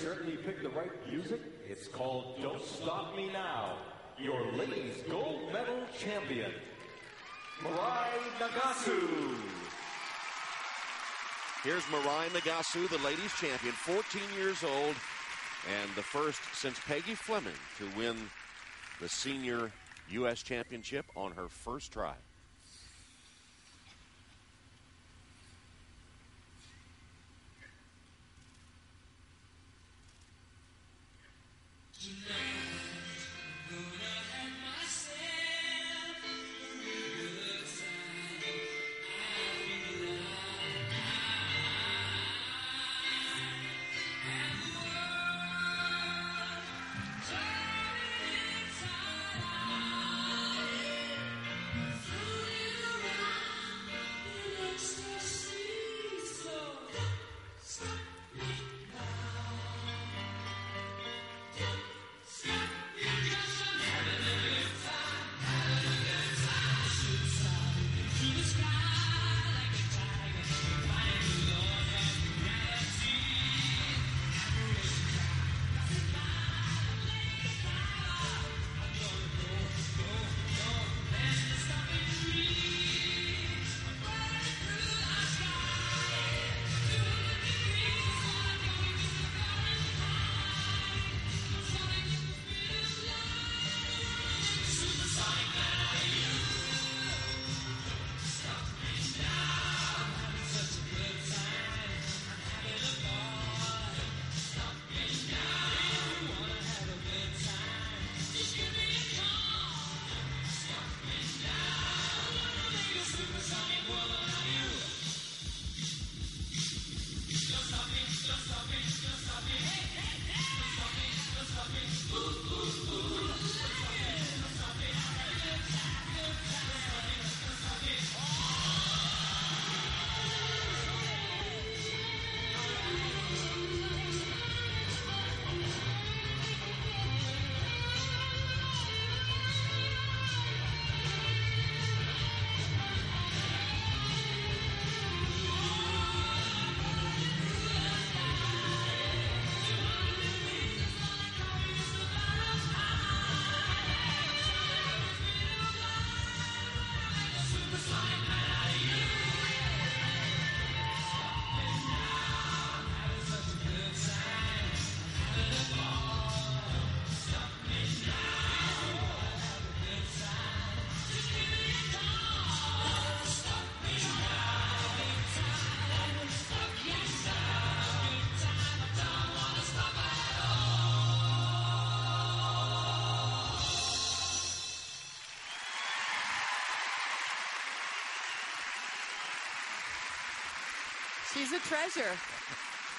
certainly picked the right music. It's called Don't Stop Me Now. Your ladies gold medal champion, Mirai Nagasu. Here's Mirai Nagasu, the ladies champion, 14 years old, and the first since Peggy Fleming to win the senior U.S. championship on her first try. She's a treasure.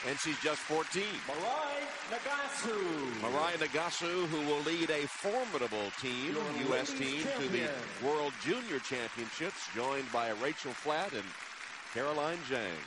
And she's just 14. Mirai Nagasu. Mirai Nagasu, who will lead a formidable team, Your U.S. team, ladies to the. World Junior Championships, joined by Rachel Flatt and Caroline Zhang.